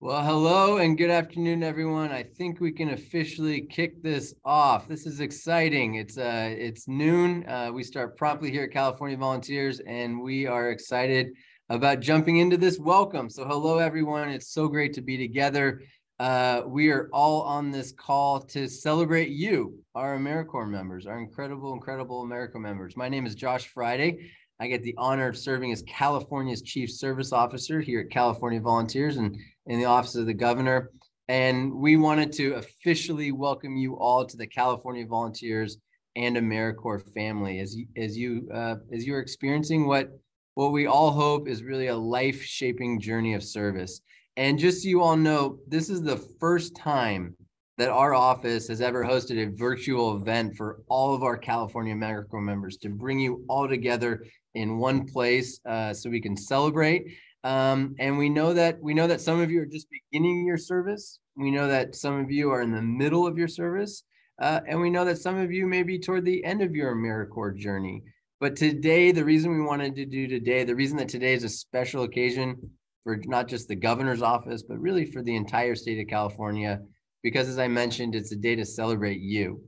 Well, hello and good afternoon, everyone. I think we can officially kick this off. This is exciting. It's uh, it's noon. Uh, we start promptly here at California Volunteers, and we are excited about jumping into this welcome. So, hello, everyone. It's so great to be together. Uh, we are all on this call to celebrate you, our AmeriCorps members, our incredible, incredible AmeriCorps members. My name is Josh Fryday. I get the honor of serving as California's Chief Service Officer here at California Volunteers and in the Office of the Governor. And we wanted to officially welcome you all to the California Volunteers and AmeriCorps family as you, as you uh, as you're experiencing what what we all hope is really a life shaping journey of service. And just so you all know, this is the first time that our office has ever hosted a virtual event for all of our California AmeriCorps members to bring you all together in one place uh, so we can celebrate. Um, and we know that we know that some of you are just beginning your service. We know that some of you are in the middle of your service, uh, and we know that some of you may be toward the end of your AmeriCorps journey. But today, the reason we wanted to do today, the reason that today is a special occasion for not just the governor's office, but really for the entire state of California, because as I mentioned, it's a day to celebrate you.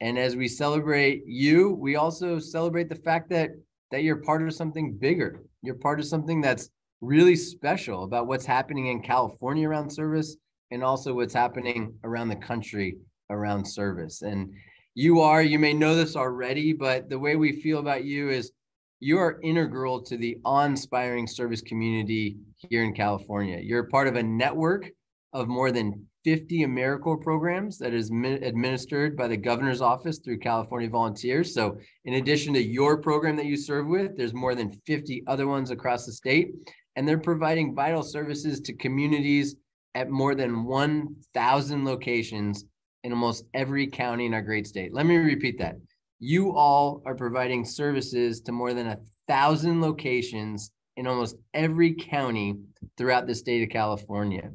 And as we celebrate you, we also celebrate the fact that that you're part of something bigger. You're part of something that's really special about what's happening in California around service and also what's happening around the country around service. And you are, you may know this already, but the way we feel about you is you are integral to the awe-inspiring service community here in California. You're part of a network of more than 50 AmeriCorps programs that is administered by the governor's office through California Volunteers. So, in addition to your program that you serve with, there's more than 50 other ones across the state, and they're providing vital services to communities at more than 1,000 locations in almost every county in our great state. Let me repeat that. You all are providing services to more than a thousand locations in almost every county throughout the state of California.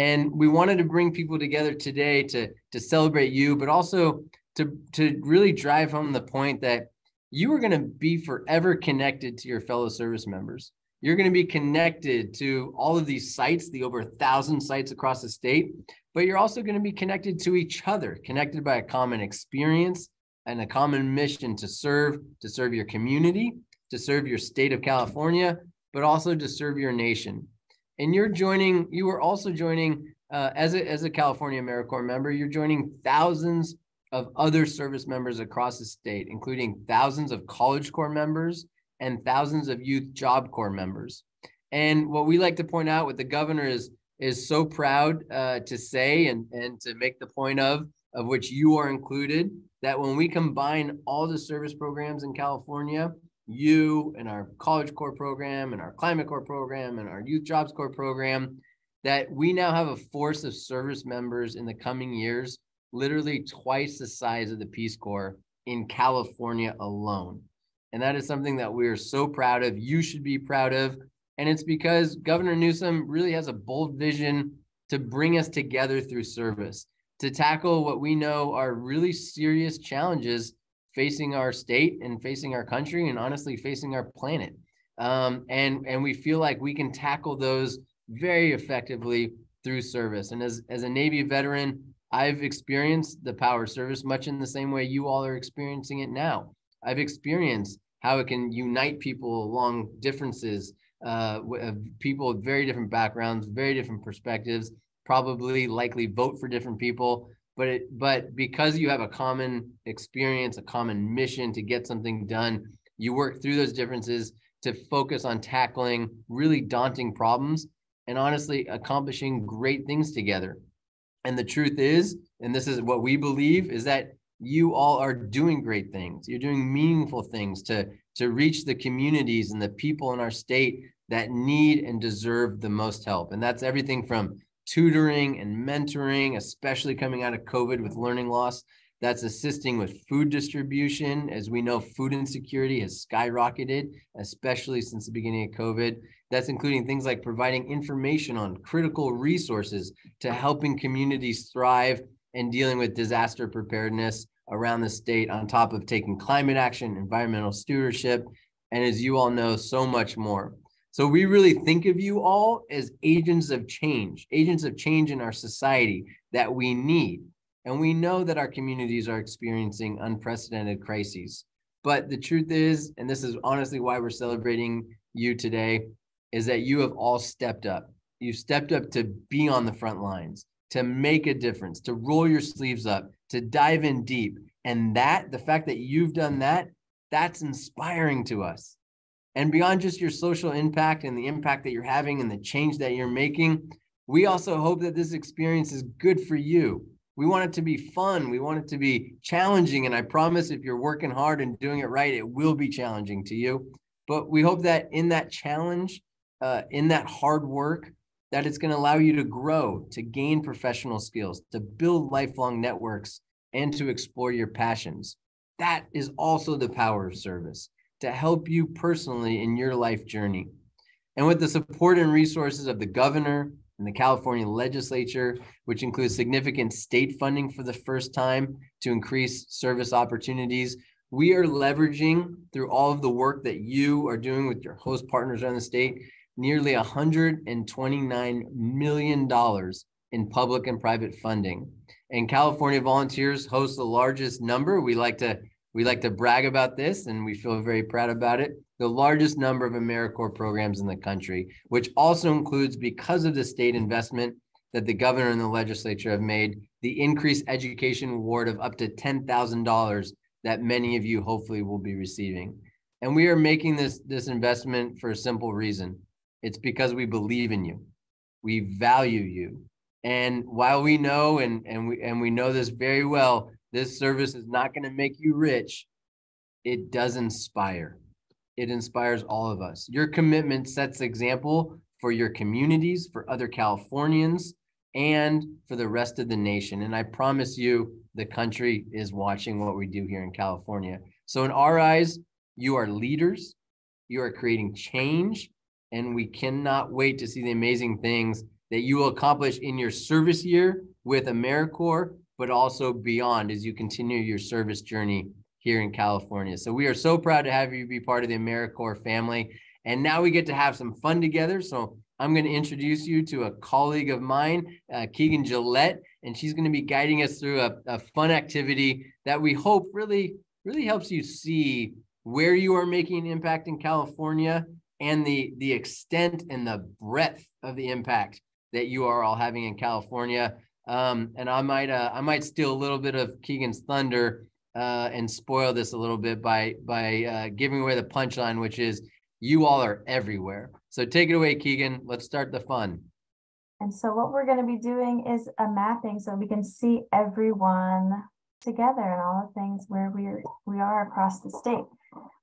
And we wanted to bring people together today to, to celebrate you, but also to, to really drive home the point that you are going to be forever connected to your fellow service members. You're going to be connected to all of these sites, the over a thousand sites across the state, but you're also going to be connected to each other, connected by a common experience and a common mission to serve, to serve your community, to serve your state of California, but also to serve your nation and you're joining you are also joining uh, as a as a california americorps member you're joining thousands of other service members across the state including thousands of college corps members and thousands of youth job corps members. And what we like to point out what the governor is is so proud uh, to say and and to make the point of of which you are included that when we combine all the service programs in california you and our college corps program and our climate corps program and our youth jobs corps program that we now have a force of service members in the coming years literally twice the size of the peace corps in california alone. And that is something that we are so proud of you should be proud of. And it's because governor newsom really has a bold vision to bring us together through service to tackle what we know are really serious challenges facing our state and facing our country and honestly facing our planet. Um, and and we feel like we can tackle those very effectively through service. And as as a Navy veteran, I've experienced the power of service much in the same way you all are experiencing it now. I've experienced how it can unite people along differences, uh, people with very different backgrounds, very different perspectives, probably likely vote for different people, but it but because you have a common experience a common mission to get something done you work through those differences to focus on tackling really daunting problems and honestly accomplishing great things together. And the truth is and this is what we believe is that you all are doing great things. You're doing meaningful things to to reach the communities and the people in our state that need and deserve the most help. And that's everything from tutoring and mentoring, especially coming out of COVID with learning loss. That's assisting with food distribution. As we know, food insecurity has skyrocketed, especially since the beginning of COVID. That's including things like providing information on critical resources to helping communities thrive and dealing with disaster preparedness around the state, on top of taking climate action, environmental stewardship, and as you all know, so much more. So we really think of you all as agents of change, agents of change in our society that we need. And we know that our communities are experiencing unprecedented crises. But the truth is, and this is honestly why we're celebrating you today, is that you have all stepped up. You've stepped up to be on the front lines, to make a difference, to roll your sleeves up, to dive in deep. And that, the fact that you've done that, that's inspiring to us. And beyond just your social impact and the impact that you're having and the change that you're making, we also hope that this experience is good for you. We want it to be fun. We want it to be challenging. And I promise if you're working hard and doing it right, it will be challenging to you. But we hope that in that challenge, uh, in that hard work, that it's going to allow you to grow, to gain professional skills, to build lifelong networks, and to explore your passions. That is also the power of service to help you personally in your life journey. And with the support and resources of the governor and the California legislature, which includes significant state funding for the first time to increase service opportunities, we are leveraging through all of the work that you are doing with your host partners around the state nearly $129 million in public and private funding. And California Volunteers host the largest number. We like to we like to brag about this and we feel very proud about it. The largest number of AmeriCorps programs in the country, which also includes, because of the state investment that the governor and the legislature have made, the increased education award of up to $10,000 that many of you hopefully will be receiving. And we are making this, this investment for a simple reason. It's because we believe in you. We value you. And while we know and, and we and we know this very well, this service is not going to make you rich. It does inspire. It inspires all of us. Your commitment sets example for your communities, for other Californians, and for the rest of the nation. And I promise you, the country is watching what we do here in California. So, in our eyes, you are leaders, you are creating change, and we cannot wait to see the amazing things that you will accomplish in your service year with AmeriCorps but also beyond as you continue your service journey here in California. So we are so proud to have you be part of the AmeriCorps family. And now we get to have some fun together. So I'm going to introduce you to a colleague of mine, uh, Keegan Gillette, and she's going to be guiding us through a, a fun activity that we hope really, really helps you see where you are making an impact in California and the, the extent and the breadth of the impact that you are all having in California. Um, and I might uh, I might steal a little bit of Keegan's thunder uh, and spoil this a little bit by by uh, giving away the punchline, which is you all are everywhere. So take it away, Keegan. Let's start the fun. And so what we're going to be doing is a mapping so we can see everyone together and all the things where we are, we are across the state.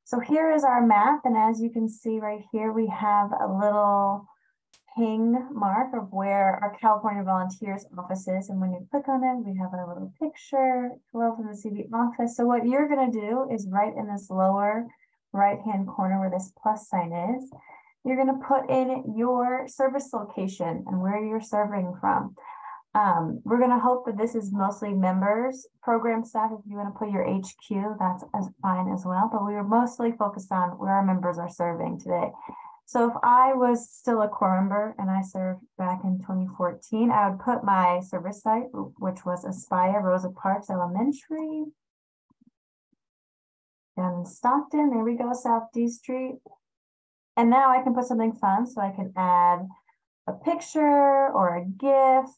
So here is our map. And as you can see right here, we have a little ping mark of where our California Volunteers office is. And when you click on it, we have a little picture, hello from the CV office. So what you're gonna do is right in this lower right-hand corner where this plus sign is, you're gonna put in your service location and where you're serving from. Um, we're going to hope that this is mostly members, program staff. If you want to put your HQ, that's as fine as well. But we are mostly focused on where our members are serving today. So if I was still a corps member and I served back in 2014, I would put my service site, which was Aspire Rosa Parks Elementary. Down in Stockton, there we go, South D Street. And now I can put something fun, so I can add a picture or a GIF.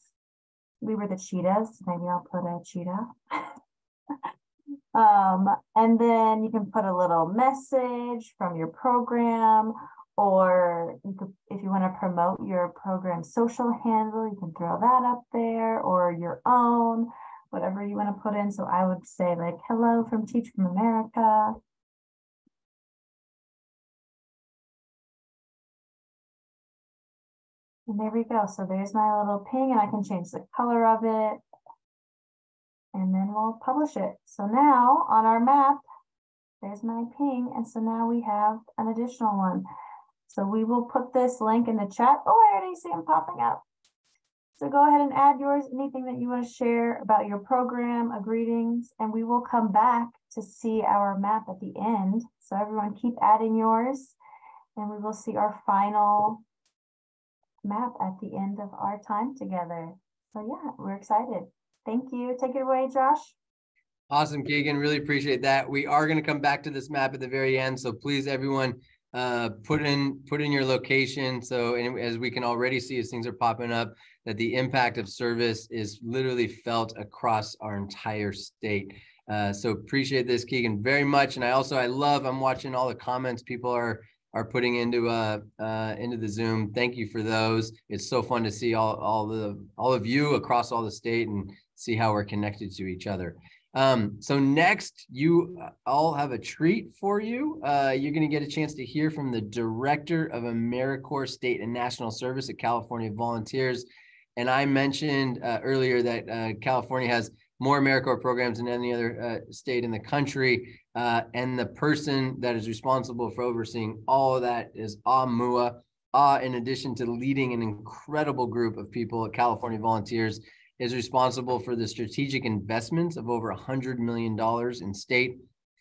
We were the cheetahs, maybe I'll put a cheetah. um, and then you can put a little message from your program or you could, if you want to promote your program social handle, you can throw that up there or your own, whatever you want to put in. So I would say like, hello from Teach from America. And there we go. So there's my little ping and I can change the color of it. And then we'll publish it. So now on our map, there's my ping. And so now we have an additional one. So we will put this link in the chat. Oh, I already see them popping up. So go ahead and add yours, anything that you want to share about your program, a greetings, and we will come back to see our map at the end. So everyone keep adding yours and we will see our final map at the end of our time together. So yeah, we're excited. Thank you. Take it away, Josh. Awesome, Keegan. Really appreciate that. We are going to come back to this map at the very end. So please, everyone, uh, put in put in your location. So as we can already see, as things are popping up, that the impact of service is literally felt across our entire state. Uh, so appreciate this, Keegan, very much. And I also I love I'm watching all the comments people are are putting into uh, uh into the Zoom. Thank you for those. It's so fun to see all all the all of you across all the state and see how we're connected to each other. Um, so next, you uh, all have a treat for you. Uh, you're going to get a chance to hear from the director of AmeriCorps State and National Service at California Volunteers. And I mentioned uh, earlier that uh, California has more AmeriCorps programs than any other uh, state in the country. Uh, and the person that is responsible for overseeing all of that is Ah Mua. Ah, in addition to leading an incredible group of people at California Volunteers, is responsible for the strategic investments of over $100 million in state,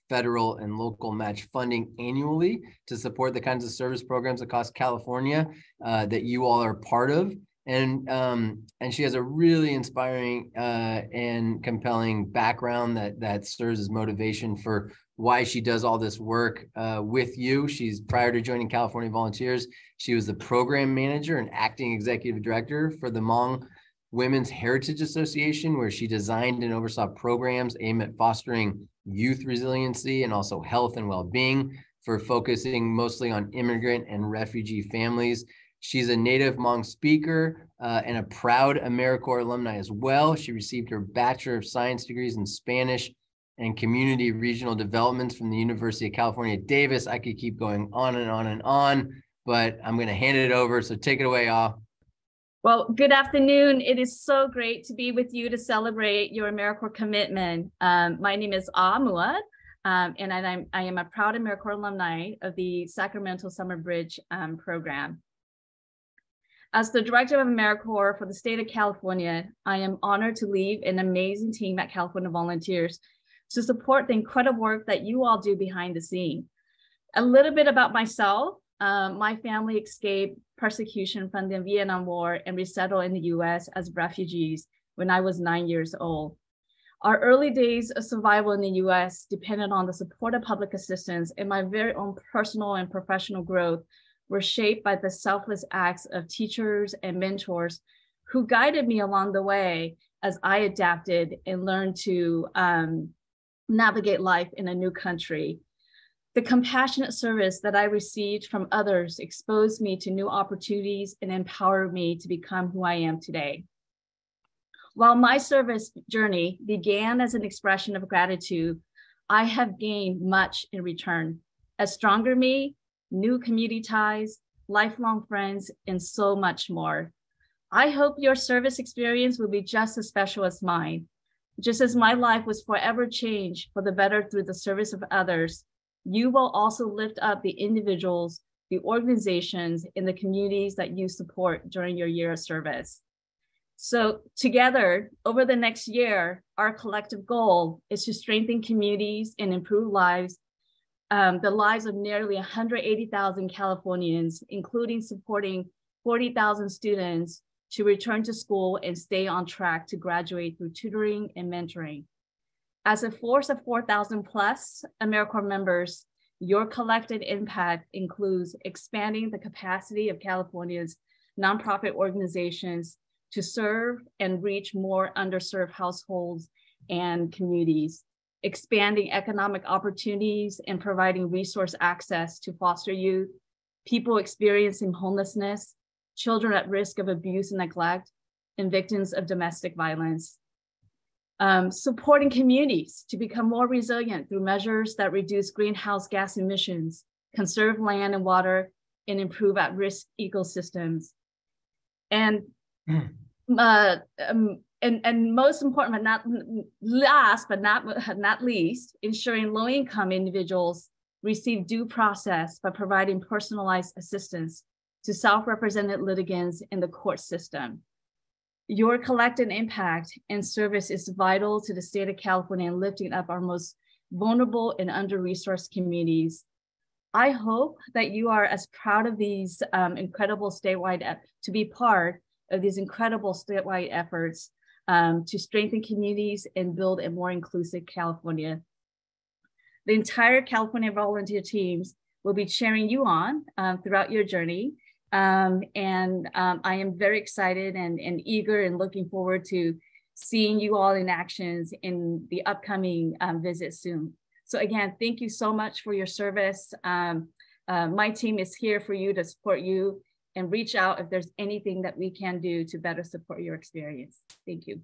federal, and local match funding annually to support the kinds of service programs across California uh, that you all are part of and um, and she has a really inspiring uh, and compelling background that that serves as motivation for why she does all this work uh, with you. She's prior to joining California Volunteers, she was the program manager and acting executive director for the Hmong Women's Heritage Association, where she designed and oversaw programs aimed at fostering youth resiliency and also health and well-being for focusing mostly on immigrant and refugee families. She's a native Hmong speaker uh, and a proud AmeriCorps alumni as well. She received her Bachelor of Science degrees in Spanish and Community Regional Developments from the University of California, Davis. I could keep going on and on and on, but I'm going to hand it over. So take it away, Ah. Well, good afternoon. It is so great to be with you to celebrate your AmeriCorps commitment. Um, my name is Ah Muad, um, and I'm, I am a proud AmeriCorps alumni of the Sacramento Summer Bridge um, program. As the director of AmeriCorps for the state of California, I am honored to lead an amazing team at California Volunteers to support the incredible work that you all do behind the scene. A little bit about myself. Um, my family escaped persecution from the Vietnam War and resettled in the US as refugees when I was nine years old. Our early days of survival in the US depended on the support of public assistance and my very own personal and professional growth were shaped by the selfless acts of teachers and mentors who guided me along the way as I adapted and learned to um, navigate life in a new country. The compassionate service that I received from others exposed me to new opportunities and empowered me to become who I am today. While my service journey began as an expression of gratitude, I have gained much in return. A stronger me, new community ties, lifelong friends, and so much more. I hope your service experience will be just as special as mine. Just as my life was forever changed for the better through the service of others, you will also lift up the individuals, the organizations, and the communities that you support during your year of service. So together, over the next year, our collective goal is to strengthen communities and improve lives um, the lives of nearly 180,000 Californians, including supporting 40,000 students to return to school and stay on track to graduate through tutoring and mentoring. As a force of 4,000 plus AmeriCorps members, your collective impact includes expanding the capacity of California's nonprofit organizations to serve and reach more underserved households and communities expanding economic opportunities and providing resource access to foster youth, people experiencing homelessness, children at risk of abuse and neglect, and victims of domestic violence. Um, supporting communities to become more resilient through measures that reduce greenhouse gas emissions, conserve land and water, and improve at-risk ecosystems. And hmm. uh, um, and, and most important, but not last, but not, not least, ensuring low income individuals receive due process by providing personalized assistance to self-represented litigants in the court system. Your collective impact and service is vital to the state of California in lifting up our most vulnerable and under-resourced communities. I hope that you are as proud of these um, incredible statewide, to be part of these incredible statewide efforts um, to strengthen communities and build a more inclusive California. The entire California volunteer teams will be cheering you on um, throughout your journey. Um, and um, I am very excited and, and eager and looking forward to seeing you all in actions in the upcoming um, visit soon. So again, thank you so much for your service. Um, uh, my team is here for you to support you and reach out if there's anything that we can do to better support your experience. Thank you.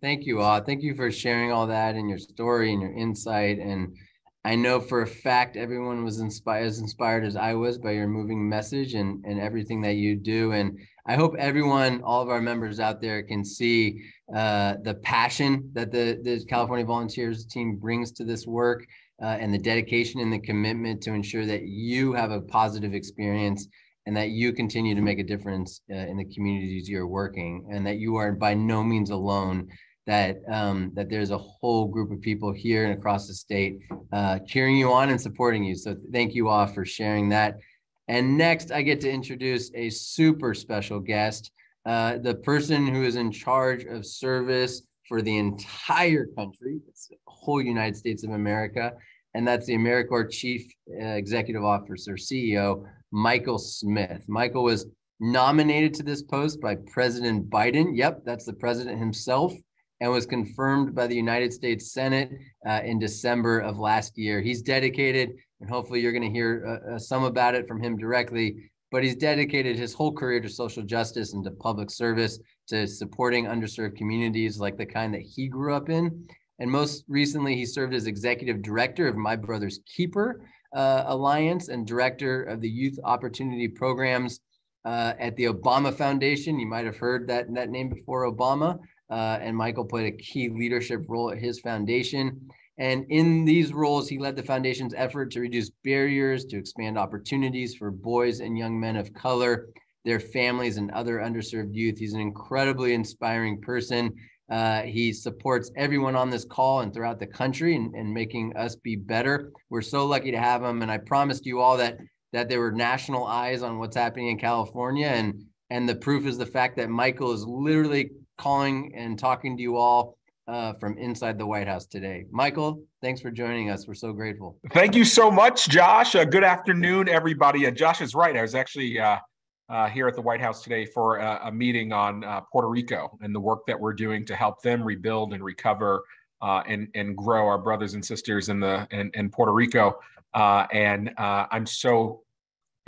Thank you all. Thank you for sharing all that and your story and your insight. And I know for a fact everyone was inspired as inspired as I was by your moving message and, and everything that you do. And I hope everyone, all of our members out there can see uh, the passion that the, the California Volunteers team brings to this work uh, and the dedication and the commitment to ensure that you have a positive experience and that you continue to make a difference uh, in the communities you're working and that you are by no means alone that um, that there's a whole group of people here and across the state uh, cheering you on and supporting you. So thank you all for sharing that. And next, I get to introduce a super special guest, uh, the person who is in charge of service for the entire country, it's the whole United States of America, and that's the AmeriCorps Chief uh, Executive Officer, CEO, Michael Smith. Michael was nominated to this post by President Biden. Yep, that's the president himself and was confirmed by the United States Senate uh, in December of last year. He's dedicated, and hopefully you're going to hear uh, uh, some about it from him directly, but he's dedicated his whole career to social justice and to public service, to supporting underserved communities like the kind that he grew up in. And most recently, he served as executive director of My Brother's Keeper uh, Alliance and director of the Youth Opportunity Programs uh, at the Obama Foundation. You might have heard that, that name before Obama uh, and Michael played a key leadership role at his foundation. And in these roles, he led the foundation's effort to reduce barriers, to expand opportunities for boys and young men of color, their families, and other underserved youth. He's an incredibly inspiring person. Uh, he supports everyone on this call and throughout the country and, and making us be better. We're so lucky to have him. And I promised you all that that there were national eyes on what's happening in California. And and the proof is the fact that Michael is literally calling and talking to you all uh, from inside the White House today. Michael, thanks for joining us. We're so grateful. Thank you so much, Josh. Uh, good afternoon, everybody. Uh, Josh is right. I was actually uh, uh, here at the White House today for a, a meeting on uh, Puerto Rico and the work that we're doing to help them rebuild and recover and and grow our brothers and sisters in the in, in Puerto Rico. and I'm so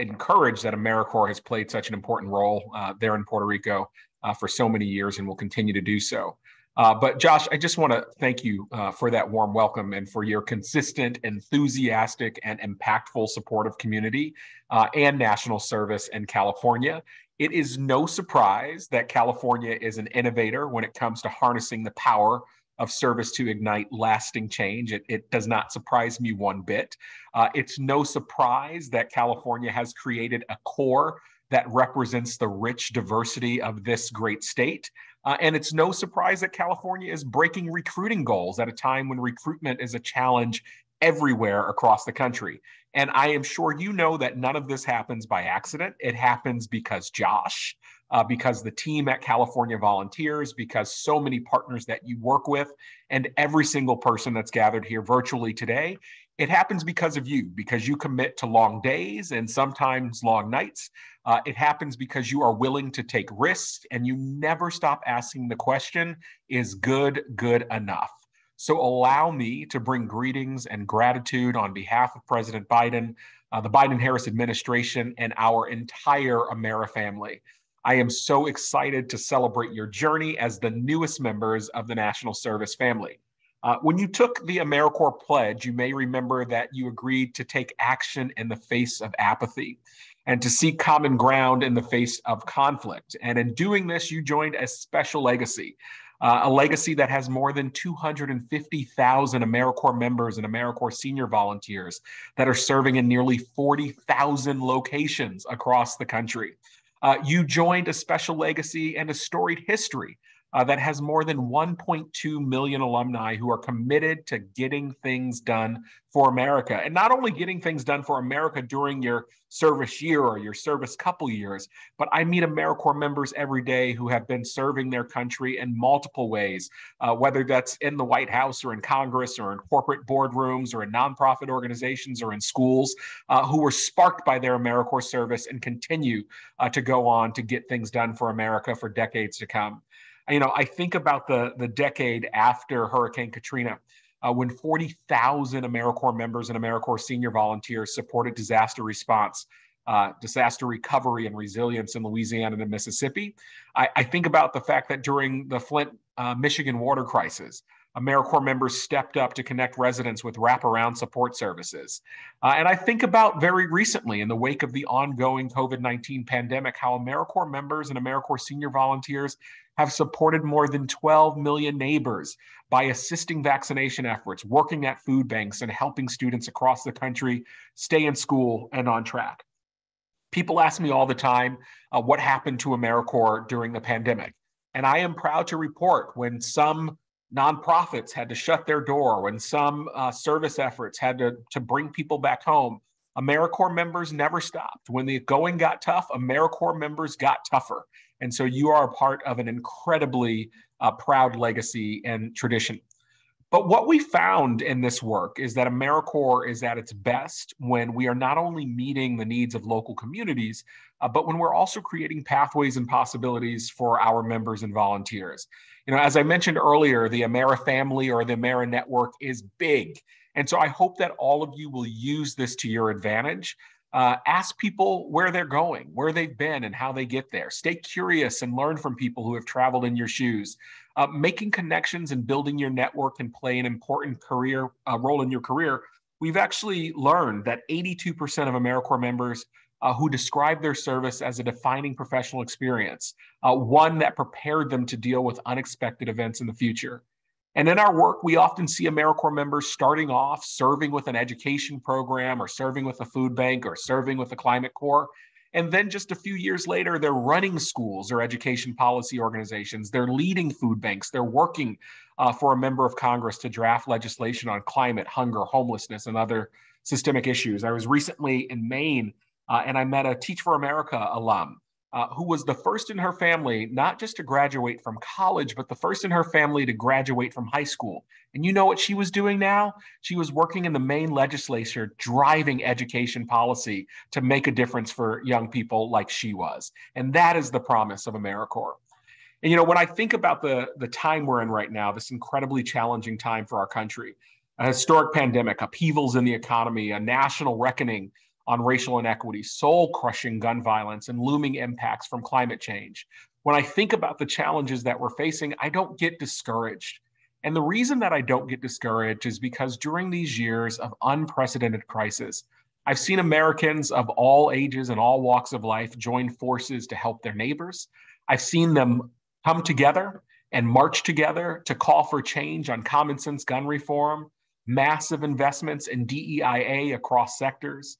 encouraged that AmeriCorps has played such an important role there in Puerto Rico uh, for so many years and will continue to do so. Uh, but Josh, I just want to thank you uh, for that warm welcome and for your consistent, enthusiastic, and impactful support of community uh, and national service in California. It is no surprise that California is an innovator when it comes to harnessing the power of service to ignite lasting change. It, it does not surprise me one bit. Uh, it's no surprise that California has created a corps that represents the rich diversity of this great state. Uh, and it's no surprise that California is breaking recruiting goals at a time when recruitment is a challenge everywhere across the country. And I am sure you know that none of this happens by accident. It happens because Josh, uh, because the team at California Volunteers, because so many partners that you work with, and every single person that's gathered here virtually today. It happens because of you, because you commit to long days and sometimes long nights, uh, it happens because you are willing to take risks and you never stop asking the question is good good enough? So allow me to bring greetings and gratitude on behalf of President Biden, uh, the Biden Harris administration, and our entire Amera family. I am so excited to celebrate your journey as the newest members of the National Service family. Uh, when you took the AmeriCorps pledge, you may remember that you agreed to take action in the face of apathy and to seek common ground in the face of conflict. And in doing this, you joined a special legacy, uh, a legacy that has more than 250,000 AmeriCorps members and AmeriCorps senior volunteers that are serving in nearly 40,000 locations across the country. Uh, you joined a special legacy and a storied history uh, that has more than 1.2 million alumni who are committed to getting things done for America. And not only getting things done for America during your service year or your service couple years, but I meet AmeriCorps members every day who have been serving their country in multiple ways, uh, whether that's in the White House or in Congress or in corporate boardrooms or in nonprofit organizations or in schools, uh, who were sparked by their AmeriCorps service and continue uh, to go on to get things done for America for decades to come you know, I think about the the decade after Hurricane Katrina, uh, when 40,000 AmeriCorps members and AmeriCorps senior volunteers supported disaster response, uh, disaster recovery, and resilience in Louisiana and Mississippi. I, I, think about the fact that during the Flint, uh, Michigan water crisis, AmeriCorps members stepped up to connect residents with wraparound support services. Uh, and I think about very recently, in the wake of the ongoing COVID 19 pandemic, how AmeriCorps members and AmeriCorps senior volunteers have supported more than 12 million neighbors by assisting vaccination efforts, working at food banks, and helping students across the country stay in school and on track. People ask me all the time uh, what happened to AmeriCorps during the pandemic. And I am proud to report when some nonprofits had to shut their door, when some uh, service efforts had to, to bring people back home, AmeriCorps members never stopped. When the going got tough, AmeriCorps members got tougher. And so you are a part of an incredibly uh, proud legacy and tradition. But what we found in this work is that AmeriCorps is at its best when we are not only meeting the needs of local communities, uh, but when we're also creating pathways and possibilities for our members and volunteers. You know, as I mentioned earlier, the Amera family or the Amera network is big. And so I hope that all of you will use this to your advantage. Uh, ask people where they're going, where they've been, and how they get there. Stay curious and learn from people who have traveled in your shoes. Uh, making connections and building your network can play an important career uh, role in your career. We've actually learned that 82% of AmeriCorps members uh, who describe their service as a defining professional experience, uh, one that prepared them to deal with unexpected events in the future. And in our work, we often see AmeriCorps members starting off serving with an education program or serving with a food bank or serving with the Climate Corps. And then just a few years later, they're running schools or education policy organizations. They're leading food banks. They're working uh, for a member of Congress to draft legislation on climate, hunger, homelessness, and other systemic issues. I was recently in Maine uh, and I met a Teach for America alum uh, who was the first in her family, not just to graduate from college, but the first in her family to graduate from high school. And you know what she was doing now? She was working in the Maine legislature, driving education policy to make a difference for young people like she was. And that is the promise of AmeriCorps. And you know, when I think about the, the time we're in right now, this incredibly challenging time for our country, a historic pandemic, upheavals in the economy, a national reckoning on racial inequity, soul crushing gun violence, and looming impacts from climate change. When I think about the challenges that we're facing, I don't get discouraged. And the reason that I don't get discouraged is because during these years of unprecedented crisis, I've seen Americans of all ages and all walks of life join forces to help their neighbors. I've seen them come together and march together to call for change on common sense gun reform, massive investments in DEIA across sectors,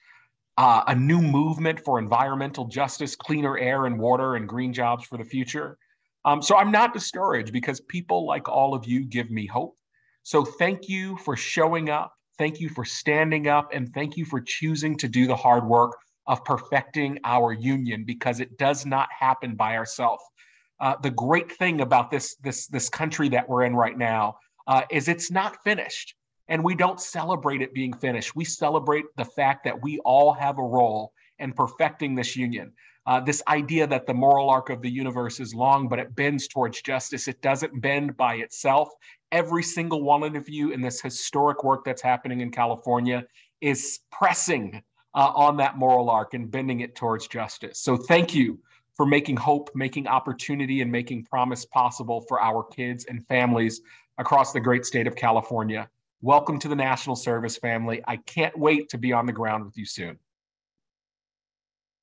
uh, a new movement for environmental justice, cleaner air and water, and green jobs for the future. Um, so I'm not discouraged because people like all of you give me hope. So thank you for showing up. Thank you for standing up. And thank you for choosing to do the hard work of perfecting our union because it does not happen by ourselves. Uh, the great thing about this, this, this country that we're in right now uh, is it's not finished. And we don't celebrate it being finished. We celebrate the fact that we all have a role in perfecting this union. Uh, this idea that the moral arc of the universe is long, but it bends towards justice. It doesn't bend by itself. Every single one of you in this historic work that's happening in California is pressing uh, on that moral arc and bending it towards justice. So thank you for making hope, making opportunity, and making promise possible for our kids and families across the great state of California. Welcome to the National Service family. I can't wait to be on the ground with you soon.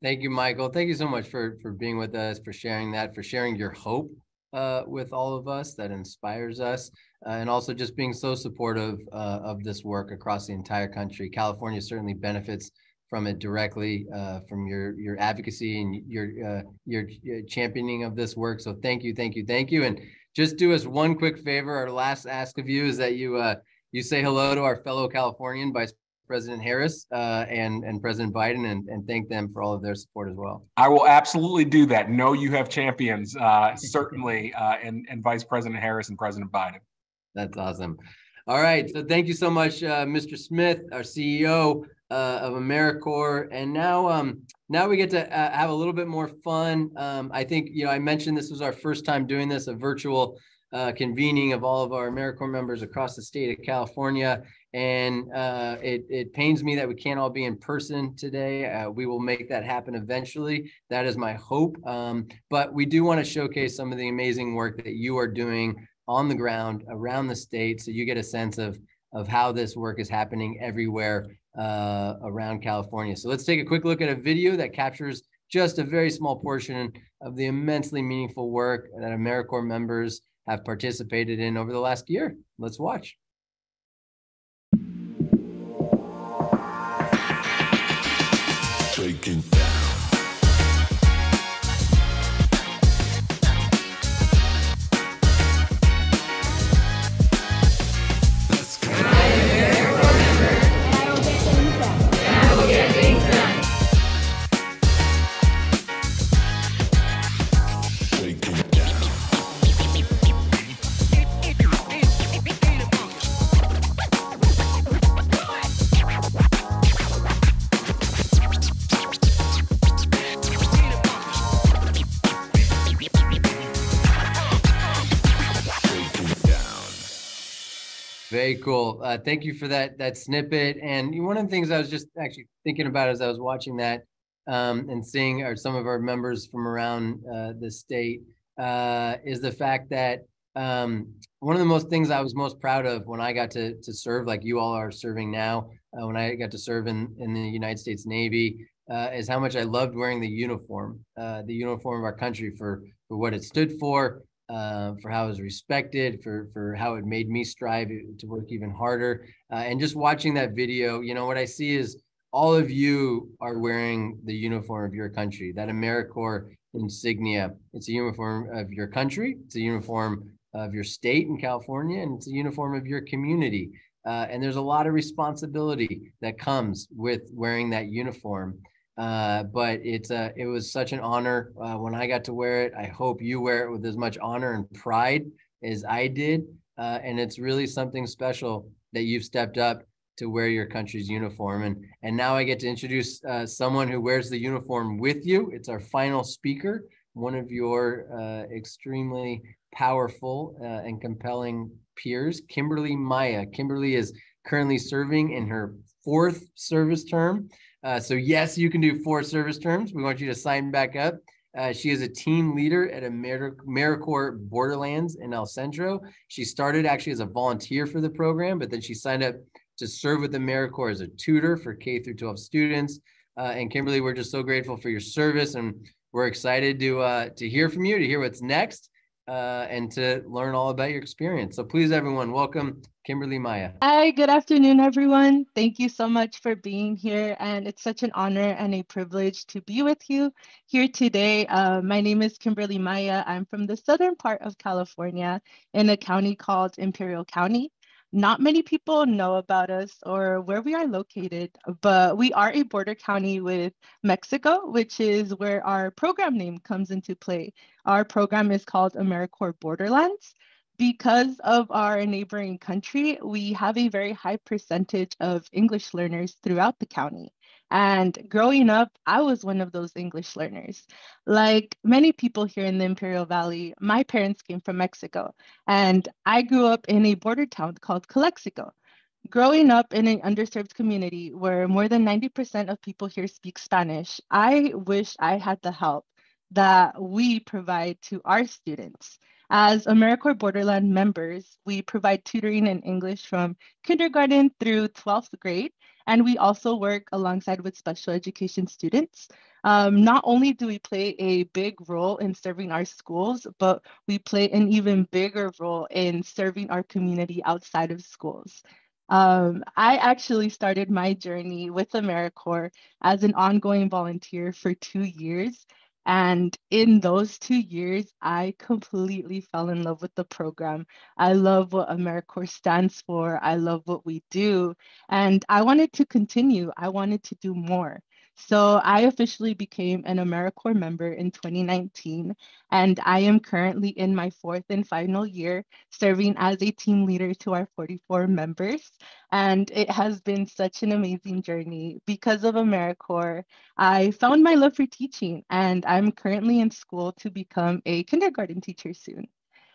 Thank you, Michael. Thank you so much for for being with us, for sharing that, for sharing your hope uh, with all of us. That inspires us, uh, and also just being so supportive uh, of this work across the entire country. California certainly benefits from it directly, uh, from your your advocacy and your uh, your championing of this work. So thank you, thank you, thank you, and just do us one quick favor. Our last ask of you is that you uh, you say hello to our fellow Californian Vice President Harris uh, and and President Biden and, and thank them for all of their support as well. I will absolutely do that. No, you have champions, uh, certainly, uh, and and Vice President Harris and President Biden. That's awesome. All right, so thank you so much, uh, Mr. Smith, our CEO uh, of AmeriCorps, and now um, now we get to uh, have a little bit more fun. Um, I think you know I mentioned this was our first time doing this, a virtual uh, convening of all of our AmeriCorps members across the state of California. And uh, it, it pains me that we can't all be in person today. Uh, we will make that happen eventually. That is my hope. Um, but we do want to showcase some of the amazing work that you are doing on the ground around the state so you get a sense of, of how this work is happening everywhere uh, around California. So let's take a quick look at a video that captures just a very small portion of the immensely meaningful work that AmeriCorps members have participated in over the last year. Let's watch. Cool. Uh, thank you for that that snippet. And one of the things I was just actually thinking about as I was watching that um, and seeing our, some of our members from around uh, the state uh, is the fact that um, one of the most things I was most proud of when I got to to serve, like you all are serving now, uh, when I got to serve in in the United States Navy, uh, is how much I loved wearing the uniform, uh, the uniform of our country for for what it stood for, uh, for how it was respected, for for how it made me strive to work even harder. Uh, and just watching that video, you know, what I see is all of you are wearing the uniform of your country, that AmeriCorps insignia. It's a uniform of your country. It's a uniform of your state in California, and it's a uniform of your community. Uh, and there's a lot of responsibility that comes with wearing that uniform. Uh, but it's a, it was such an honor uh, when I got to wear it. I hope you wear it with as much honor and pride as I did. Uh, and it's really something special that you've stepped up to wear your country's uniform. And, and now I get to introduce uh, someone who wears the uniform with you. It's our final speaker, one of your uh, extremely powerful uh, and compelling peers, Kimberly Maya. Kimberly is currently serving in her fourth service term. Uh, so yes, you can do four service terms. We want you to sign back up. Uh, she is a team leader at AmeriCorps Borderlands in El Centro. She started actually as a volunteer for the program, but then she signed up to serve with AmeriCorps as a tutor for K through 12 students. Uh, and Kimberly, we're just so grateful for your service, and we're excited to uh, to hear from you, to hear what's next, uh, and to learn all about your experience. So please, everyone, welcome Kimberly Maya. Hi, good afternoon, everyone. Thank you so much for being here. And it's such an honor and a privilege to be with you here today. Uh, my name is Kimberly Maya. I'm from the southern part of California in a county called Imperial County. Not many people know about us or where we are located, but we are a border county with Mexico, which is where our program name comes into play. Our program is called AmeriCorps Borderlands. Because of our neighboring country, we have a very high percentage of English learners throughout the county. And growing up, I was one of those English learners. Like many people here in the Imperial Valley, my parents came from Mexico, and I grew up in a border town called Calexico. Growing up in an underserved community where more than 90% of people here speak Spanish, I wish I had the help that we provide to our students. As AmeriCorps Borderland members, we provide tutoring in English from kindergarten through 12th grade, and we also work alongside with special education students. Um, not only do we play a big role in serving our schools, but we play an even bigger role in serving our community outside of schools. Um, I actually started my journey with AmeriCorps as an ongoing volunteer for two years And in those two years, I completely fell in love with the program. I love what AmeriCorps stands for. I love what we do. And I wanted to continue. I wanted to do more. So I officially became an AmeriCorps member in 2019, and I am currently in my fourth and final year serving as a team leader to our 44 members. And it has been such an amazing journey. Because of AmeriCorps, I found my love for teaching, and I'm currently in school to become a kindergarten teacher soon.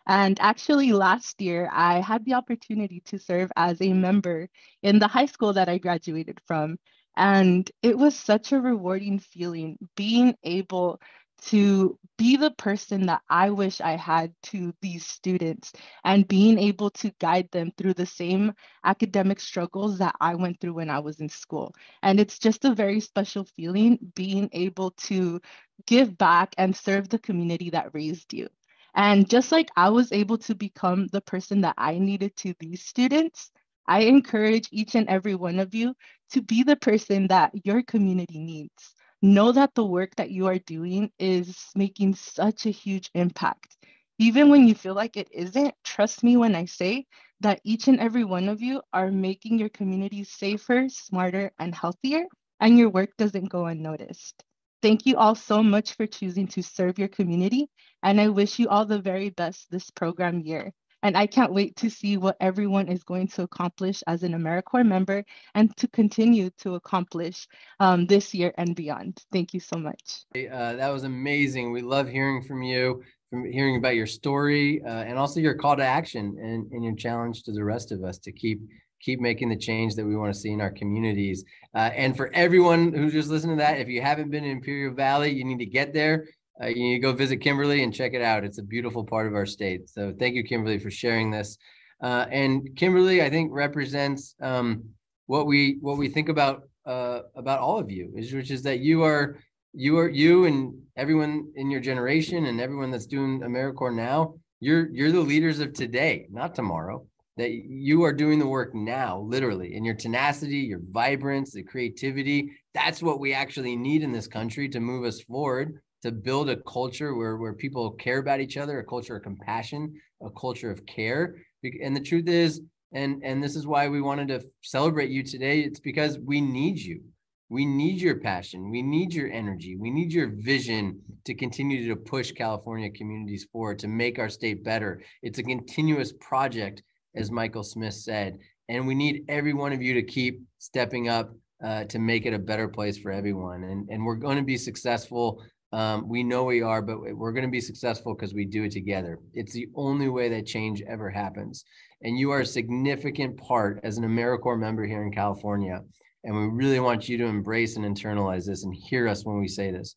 And actually, last year, I had the opportunity to serve as a member in the high school that I graduated from. And it was such a rewarding feeling being able to be the person that I wish I had to these students and being able to guide them through the same academic struggles that I went through when I was in school. And it's just a very special feeling being able to give back and serve the community that raised you. And just like I was able to become the person that I needed to these students, I encourage each and every one of you to be the person that your community needs. Know that the work that you are doing is making such a huge impact. Even when you feel like it isn't, trust me when I say that each and every one of you are making your community safer, smarter, and healthier, and your work doesn't go unnoticed. Thank you all so much for choosing to serve your community, and I wish you all the very best this program year. And I can't wait to see what everyone is going to accomplish as an AmeriCorps member and to continue to accomplish um, this year and beyond. Thank you so much. Uh, that was amazing. We love hearing from you, from hearing about your story, uh, and also your call to action and, and your challenge to the rest of us to keep keep making the change that we want to see in our communities. Uh, and for everyone who's just listening to that, if you haven't been in Imperial Valley, you need to get there uh, you go visit Kimberly and check it out. It's a beautiful part of our state. So thank you, Kimberly, for sharing this. Uh, and Kimberly, I think represents um, what we what we think about uh, about all of you, is which is that you are you are you and everyone in your generation and everyone that's doing AmeriCorps now. You're you're the leaders of today, not tomorrow. That you are doing the work now, literally, and your tenacity, your vibrance, the creativity. That's what we actually need in this country to move us forward to build a culture where where people care about each other, a culture of compassion, a culture of care. And the truth is, and and this is why we wanted to celebrate you today. It's because we need you. We need your passion. We need your energy. We need your vision to continue to push California communities forward to make our state better. It's a continuous project, as Michael Smith said. And we need every one of you to keep stepping up uh, to make it a better place for everyone. And, and we're going to be successful um, we know we are, but we're going to be successful because we do it together. It's the only way that change ever happens. And you are a significant part as an AmeriCorps member here in California. And we really want you to embrace and internalize this and hear us when we say this.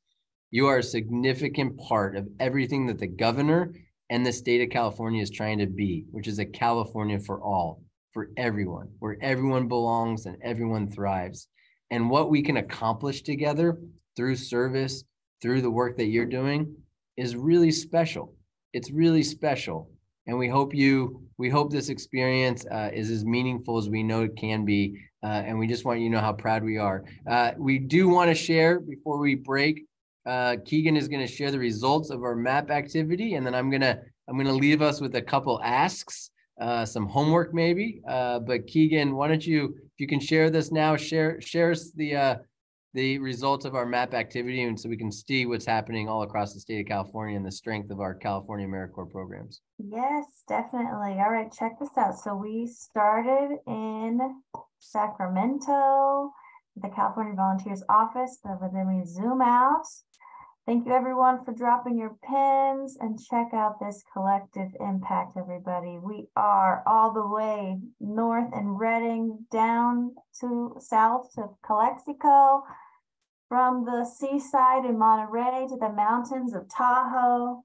You are a significant part of everything that the governor and the state of California is trying to be, which is a California for all, for everyone, where everyone belongs and everyone thrives. And what we can accomplish together through service, through the work that you're doing is really special. It's really special. And we hope you, we hope this experience uh, is as meaningful as we know it can be. Uh, and we just want you to know how proud we are. Uh, we do want to share before we break. Uh, Keegan is going to share the results of our map activity, and then I'm gonna I'm gonna leave us with a couple asks, uh, some homework maybe. Uh, but Keegan, why don't you, if you can share this now, share share us the the results of our map activity and so we can see what's happening all across the state of California and the strength of our California AmeriCorps programs. Yes, definitely. All right, check this out. So we started in Sacramento, the California Volunteers Office, but then we zoom out. Thank you everyone for dropping your pins and check out this collective impact, everybody. We are all the way north and Redding down to south to Calexico, from the seaside in Monterey to the mountains of Tahoe.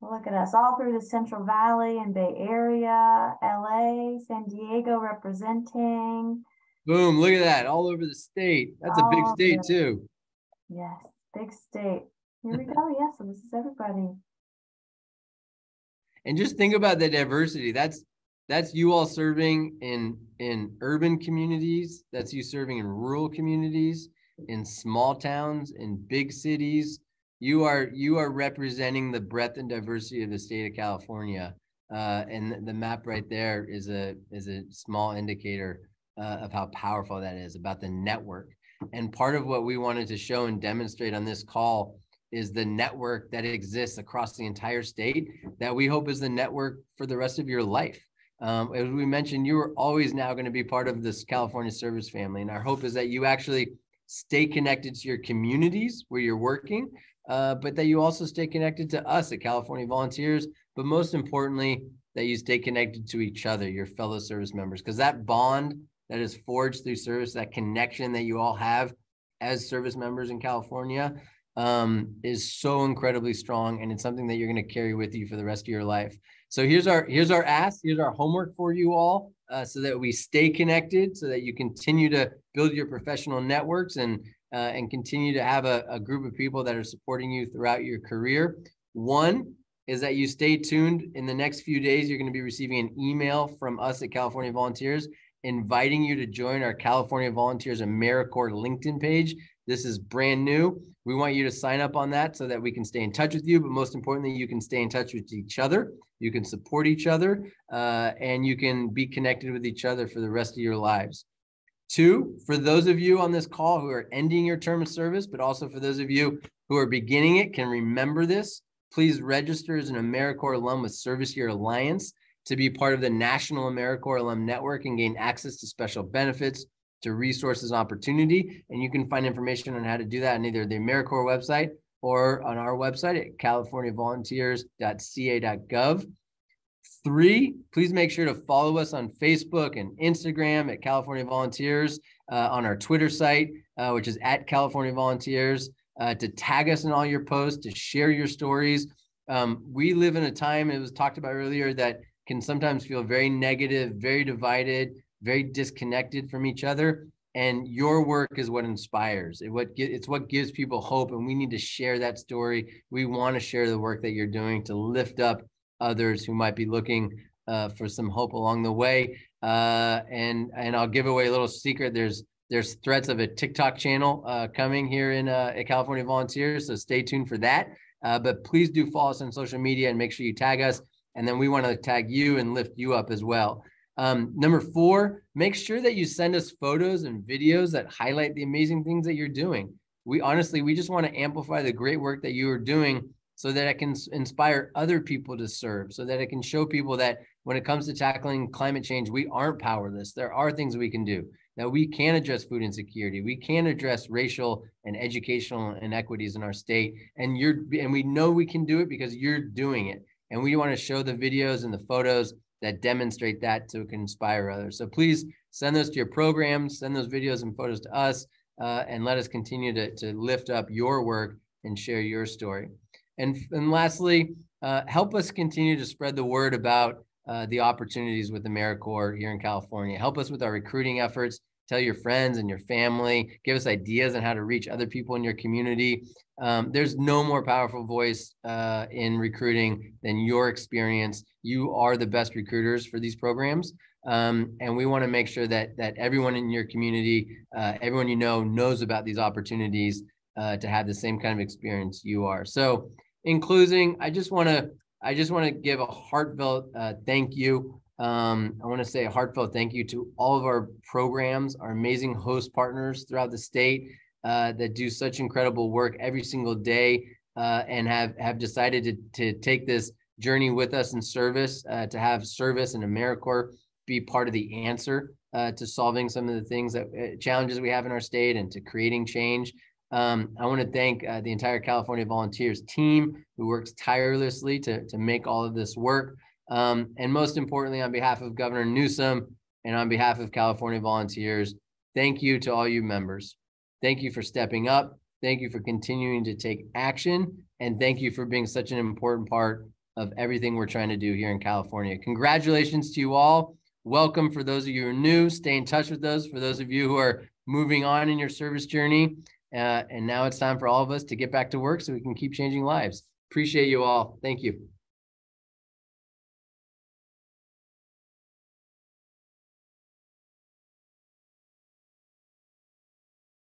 Look at us all through the Central Valley and Bay Area, LA, San Diego representing. Boom, look at that, all over the state. That's a big state too. Yes, big state. Here we go. Yes, so this is everybody. And just think about the diversity. That's that's you all serving in in urban communities. That's you serving in rural communities, in small towns, in big cities. You are you are representing the breadth and diversity of the state of California. Uh, and the map right there is a is a small indicator uh, of how powerful that is about the network. And part of what we wanted to show and demonstrate on this call is the network that exists across the entire state that we hope is the network for the rest of your life. Um, as we mentioned, you are always now going to be part of this California service family. And our hope is that you actually stay connected to your communities where you're working, uh, but that you also stay connected to us at California Volunteers. But most importantly, that you stay connected to each other, your fellow service members, because that bond that is forged through service, that connection that you all have as service members in California, um, is so incredibly strong, and it's something that you're going to carry with you for the rest of your life. So here's our here's our ask, here's our homework for you all, uh, so that we stay connected, so that you continue to build your professional networks and uh, and continue to have a, a group of people that are supporting you throughout your career. One is that you stay tuned. In the next few days, you're going to be receiving an email from us at California Volunteers inviting you to join our California Volunteers AmeriCorps LinkedIn page. This is brand new. We want you to sign up on that so that we can stay in touch with you. But most importantly, you can stay in touch with each other. You can support each other uh, and you can be connected with each other for the rest of your lives. Two, for those of you on this call who are ending your term of service, but also for those of you who are beginning it, can remember this. Please register as an AmeriCorps alum with Service Year Alliance to be part of the National AmeriCorps Alum Network and gain access to special benefits, to resources and opportunity. And you can find information on how to do that on either the AmeriCorps website or on our website at californiavolunteers.ca.gov. Three, please make sure to follow us on Facebook and Instagram at California Volunteers, uh, on our Twitter site, uh, which is at California Volunteers, uh, to tag us in all your posts, to share your stories. Um, we live in a time, it was talked about earlier, that can sometimes feel very negative, very divided, very disconnected from each other. And your work is what inspires. It what it's what gives people hope, and we need to share that story. We want to share the work that you're doing to lift up others who might be looking uh, for some hope along the way. Uh, and and I'll give away a little secret. There's there's threats of a TikTok channel uh, coming here in uh, California Volunteers, so stay tuned for that. Uh, but please do follow us on social media and make sure you tag us and then we want to tag you and lift you up as well. Um, number four, make sure that you send us photos and videos that highlight the amazing things that you're doing. We honestly, we just want to amplify the great work that you are doing so that it can inspire other people to serve, so that it can show people that when it comes to tackling climate change, we aren't powerless. There are things we can do. That we can address food insecurity. We can address racial and educational inequities in our state. And you're and we know we can do it because you're doing it. And we want to show the videos and the photos that demonstrate that to inspire others. So please send those to your programs, send those videos and photos to us, uh, and let us continue to, to lift up your work and share your story. And, and lastly, uh, help us continue to spread the word about uh, the opportunities with AmeriCorps here in California. Help us with our recruiting efforts. Tell your friends and your family. Give us ideas on how to reach other people in your community. Um, there's no more powerful voice uh, in recruiting than your experience. You are the best recruiters for these programs. Um, and we want to make sure that that everyone in your community, uh, everyone you know, knows about these opportunities uh, to have the same kind of experience you are. So, in closing, I just want to I just want to give a heartfelt uh, thank you. Um, I want to say a heartfelt thank you to all of our programs, our amazing host partners throughout the state uh, that do such incredible work every single day uh, and have have decided to to take this journey with us in service uh, to have service and AmeriCorps be part of the answer uh, to solving some of the things that uh, challenges we have in our state and to creating change. Um, I want to thank uh, the entire California Volunteers team who works tirelessly to to make all of this work. Um, and most importantly, on behalf of Governor Newsom and on behalf of California Volunteers, thank you to all you members. Thank you for stepping up. Thank you for continuing to take action. And thank you for being such an important part of everything we're trying to do here in California. Congratulations to you all. Welcome for those of you who are new. Stay in touch with those. For those of you who are moving on in your service journey. Uh, and now it's time for all of us to get back to work so we can keep changing lives. Appreciate you all. Thank you.